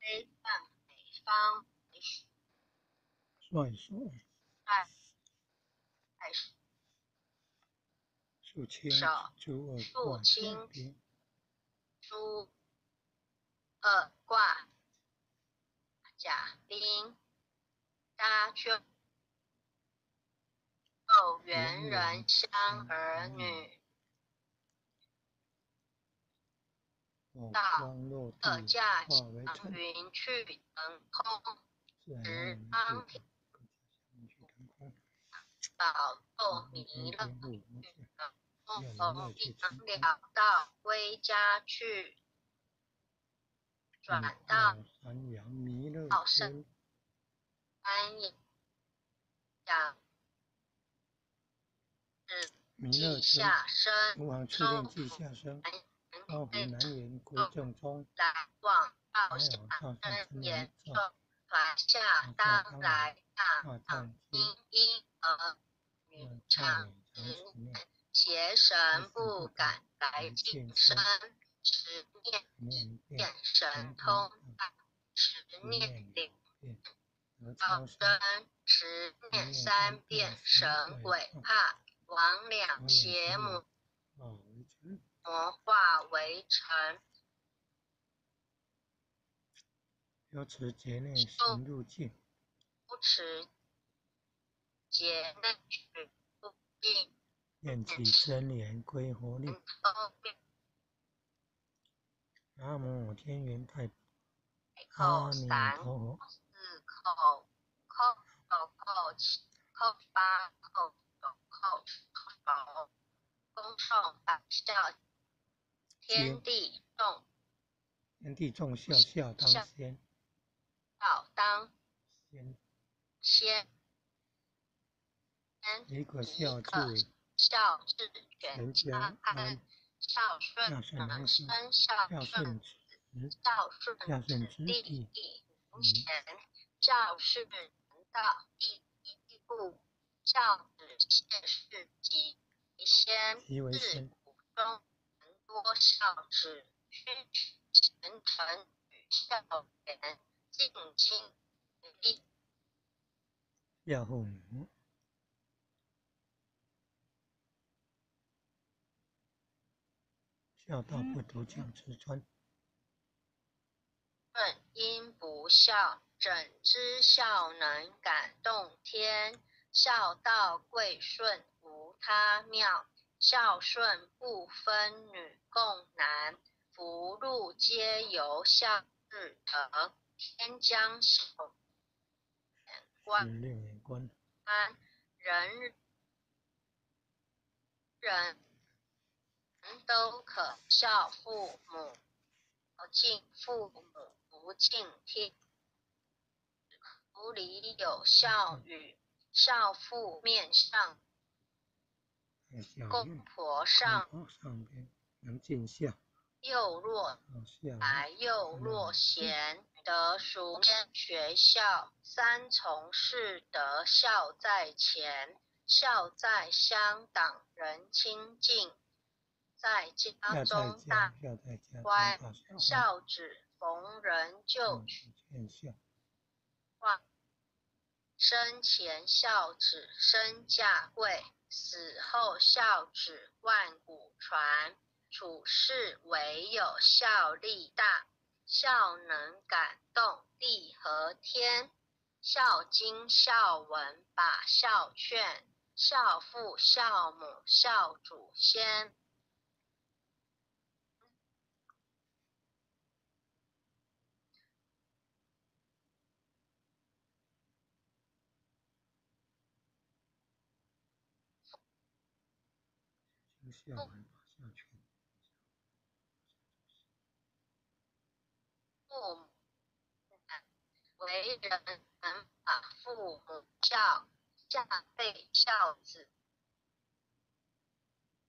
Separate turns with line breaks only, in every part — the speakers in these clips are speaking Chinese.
推范北方为
帅帅，
帅
肃清
手
诸恶
肃
挂
清
甲边，
诸恶挂甲兵，搭救猿人乡儿女，
我
到
光落地
二驾
化为
祥，云去腾空，十
让
方
人去各家相去腾空，
保佑
天
弥勒
天护无下，
共同一能了到归家去，转到
山羊弥勒
到圣
天，
安隐想是地
弥勒天，
下生，
吾王敕令地下生，高湖
人
南园归正宗，
来往
还
道下
有上上
生
真言
言众
咒，
传下当来大
大
藏
藏经，
因因儿女
愿
常
唱常
执
持念，
邪神不敢来近身，持念
念
变
遍
神通大，持念领
遍，得
报身，持念三遍神鬼怕，亡两邪母魔化为尘，
要持劫内行入境，
不持劫内取不尽，
念起真言归活力。南无天元太阿弥陀佛，
四口口口口七口八口九口口恭送百孝天地众。
天地众孝孝当先，
孝当。
先。
先。
一个孝字，
孝治全
全家
家
安
安，孝顺
儿
生
孙，
孝
孝
顺
顺子，
孝顺子弟孝顺人道第一步，孝子谢世己先，自。古多孝子，须取贤臣与孝廉，敬亲为义。
孝父母，孝道不独讲直传，
顺因不孝，怎知孝能感动天？孝道贵顺无他妙，孝顺不分女共男，福禄皆由孝日得。天将孝眼
是
观
令眼观，
人人都可孝父母，敬父母不敬天。府里有孝语，孝父面上，公婆上，
上边能
幼若来幼若贤，得熟先学校，三从四德孝在前，孝在乡党人亲近，在家中大，乖孝子逢人就
取劝孝，
生前孝子身价贵，死后孝子万古传。处世唯有孝力大，孝能感动地和天。孝经孝文把孝劝，孝父孝母孝祖先。
经孝文把
父母为人能把父母孝，下辈孝子，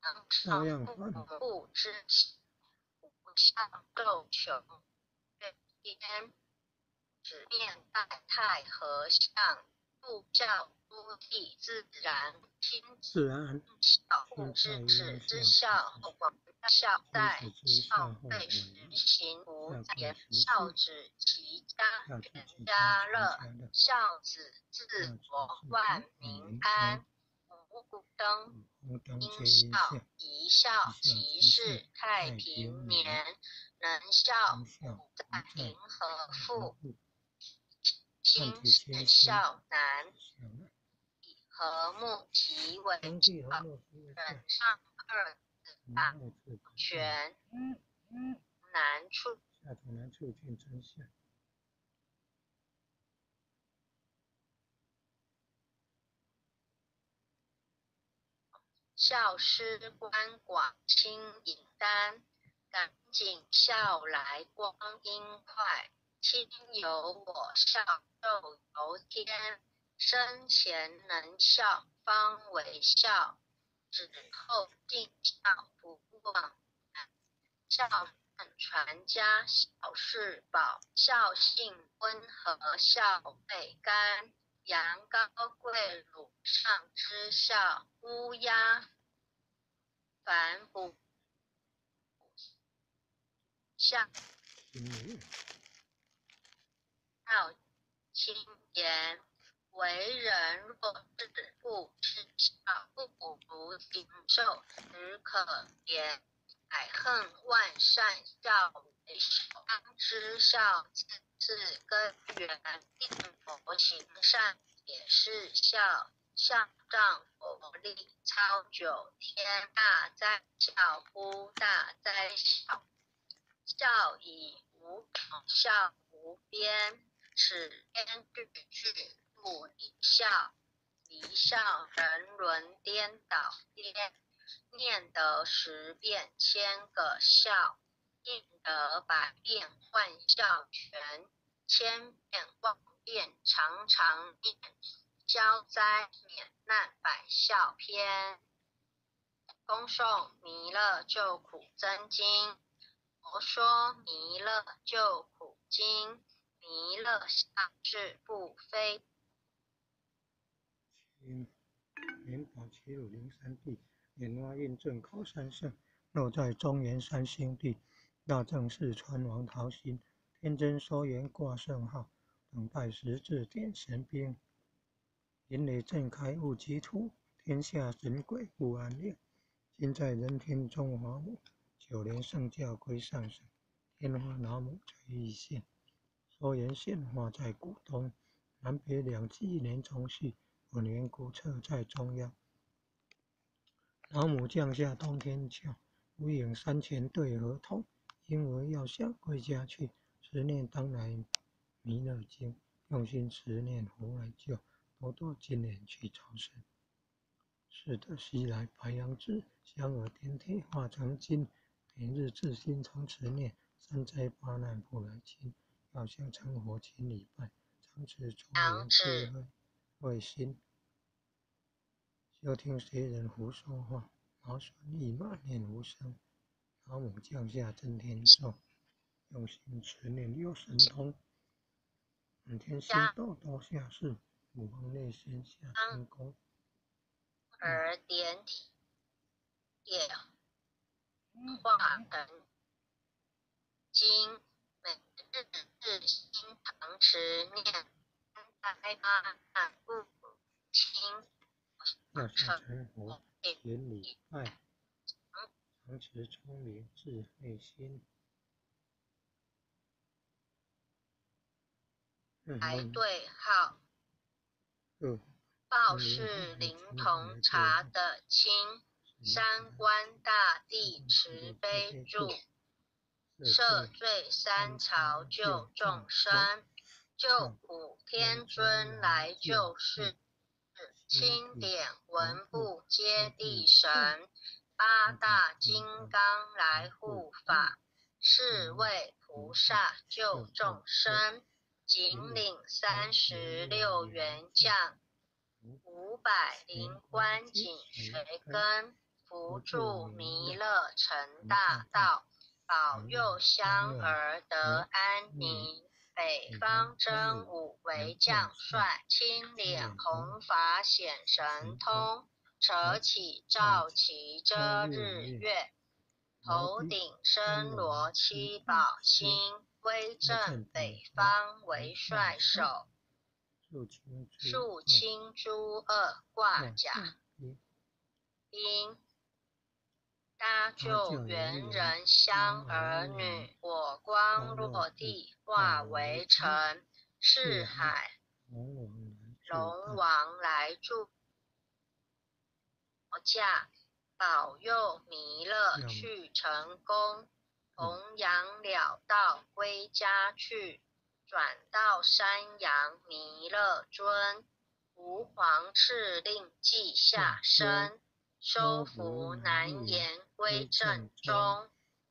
能
照样
父
还
母之情，无孝够穷。天只念在太和相，不教地自然亲
自然
孝护之子之孝孝在孝对实行无言孝子齐家全家乐孝子治国万民安五谷灯应孝一孝即是太平年能孝在平和富亲是孝男和睦即为好，忍上二字大全难处。
下头难处见真相。
孝师官广清引单，赶紧孝来光阴快。亲由我孝，寿由天。生前能孝方为孝，子后尽孝不忘。孝顺传家孝是宝，孝性温和孝味甘。羊羔跪乳上之孝，乌鸦反哺孝。孝亲言。为人若是不知孝，父母不如禽兽，只可怜。爱恨万善，孝为首。当知孝是根源，定佛行善也是孝。孝仗佛力，操九天。大哉孝乎！大哉小！孝以无穷，孝无边，此天句句。不离孝，离孝人伦颠倒颠。念得十遍千个孝，念得百遍万孝全。千遍万遍常常念，消灾免难百孝篇。恭诵弥勒救苦真经。佛说弥勒救苦经，弥勒下世不非。
因年宝齐鲁灵山地，莲花印证靠山圣，落在中原三星地。大正四川王桃心，天真说言挂圣号，等待十字点神兵。云雷震开雾积土，天下神鬼不安宁。今在人天中华母，九年圣教归上圣，天花老母在一线，说言显化在古东，南北两极连中续。本年古册在中央，老母降下通天桥，无影山前对河童，婴儿要想归家去，思念当来弥勒经，用心十念福来救，多多今年去朝圣。是的，西来白羊枝，香耳点铁化成金，每日至心常持念，三灾八难不来侵，要想成佛千里拜，常持中原智慧。为心，就听谁人胡说话？毛孙立马念无声，老母降下真天咒，用心持念有神通。满天星斗都下世，五方内仙下天宫。
而点体也化成经，每日日心常持念。开发不清，
要上成佛，千里爱，常持聪明智慧心。
排队号，报是灵童查的清，三观大帝慈悲助，赦罪三朝救众生。救苦天尊来救世，钦点文部接地神，八大金刚来护法，四位菩萨救众生，紧领三十六元将，五百灵官紧随跟，扶助弥勒成大道，保佑香儿得安宁。北方真武为将帅，青脸红发显神通，扯起赵旗遮日月，头顶身罗七宝星，威震北方为帅首。竖青珠二挂甲，兵。搭救猿人乡儿女，火光落地化为尘。四海龙王来助，佛驾保佑弥勒去成功，弘扬了道归家去。转到山阳弥勒尊，吾皇敕令记下身。收服南延归正中，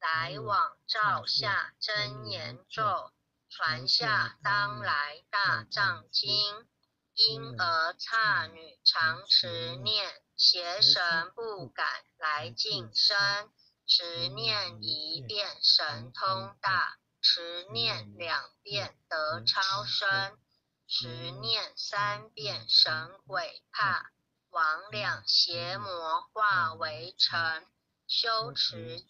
来往照下真言咒，传下当来大藏经。婴儿刹女常持念，邪神不敢来近身。持念一遍神通大，持念两遍得超生，持念三遍神鬼怕。魍魉邪魔化为尘，修持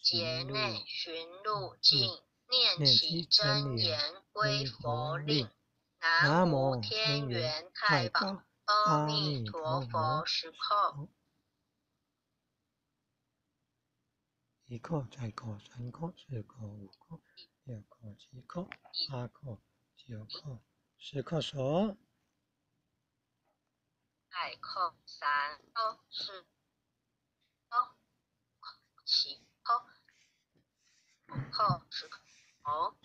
劫内寻路径，念其真言归佛令。南无天元太保阿弥陀佛时刻。
一课、再课、三课、四课、五课、六课、七课、八课、九课、十课说。
海扣三扣四扣七扣扣十扣。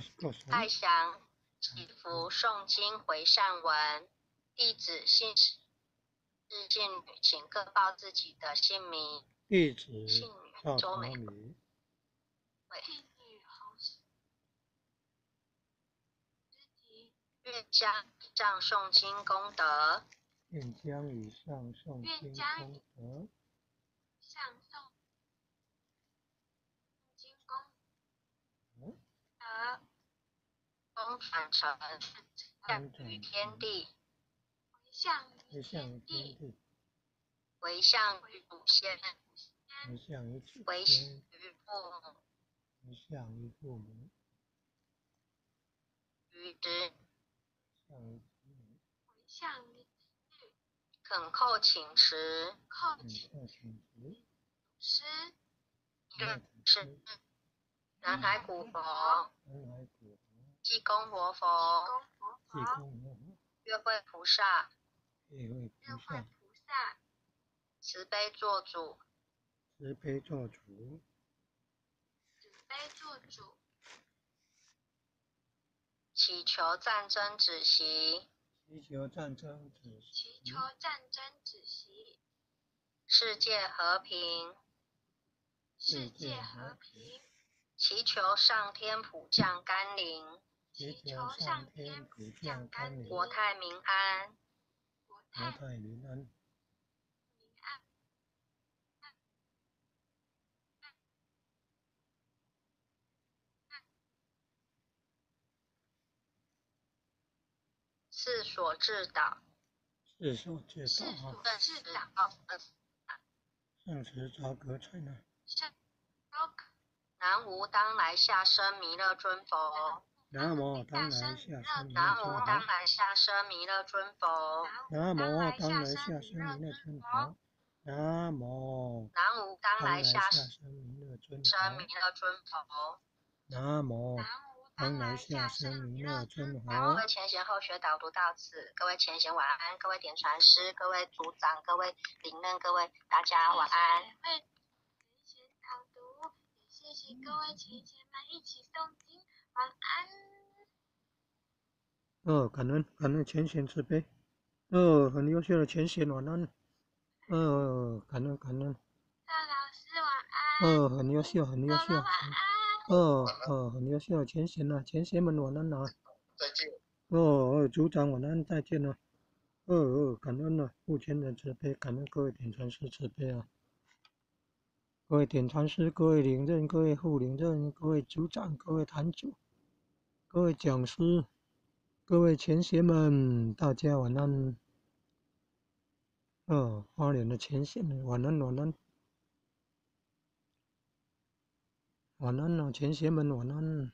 太祥祈福诵经回善文，弟子姓氏姓女，请各报自己的姓名。
弟子
姓女周美。
姓女侯氏。
愿将上诵经功德。
愿将以上送经功德，
上送经功德，
功传承，向于天地，
回向
于天地，
回向于祖先，
回向于
祖先，
回向于父母，
于子，
回向于。
恳叩请辞，
叩请
师，
是南海古佛，济公活佛，月慧菩萨，
月慧
菩萨，
慈悲做主，
慈悲做主，
慈悲做主，
祈求战争止息。
祈求战争止息。
祈求战争止息。
世界和平。
世界和平。
祈求上天普降甘霖。
祈求上天普降甘霖。
国泰民安。
国泰
民安。
四所智导，
是所智导
啊，四所智导，
圣持昭格称呢。
南无当来下生弥勒尊佛。
南无当来下生弥勒尊佛。
南无当来下生弥勒尊佛。
南无当来下生弥勒尊佛。南无。
南无当来下
生弥勒尊
佛。
南无。当来下生弥勒尊佛。
各位前贤后学导读到此，各位前贤晚安，各位点传师，各位组长，各位领任，各位大家晚安。
前贤导读，也谢谢各位前贤们一起诵经，晚安。
哦，感恩感恩前贤慈悲，哦，很优秀的前贤晚安，哦，感恩感恩。
赵老师晚安。
哦，很优秀很优秀。
晚安。
哦哦，很优秀，前贤呐，前贤们晚安呐。
再见。
哦哦，组长晚安，再见了。哦哦，感恩了，父亲的慈悲，感恩各位点传师慈悲啊。各位点传师，各位领任，各位副领任，各位组长，各位坛主，各位讲师，各位前贤们，大家晚安。哦，花莲的前贤，晚安晚安。晚安啊，前贤们晚安。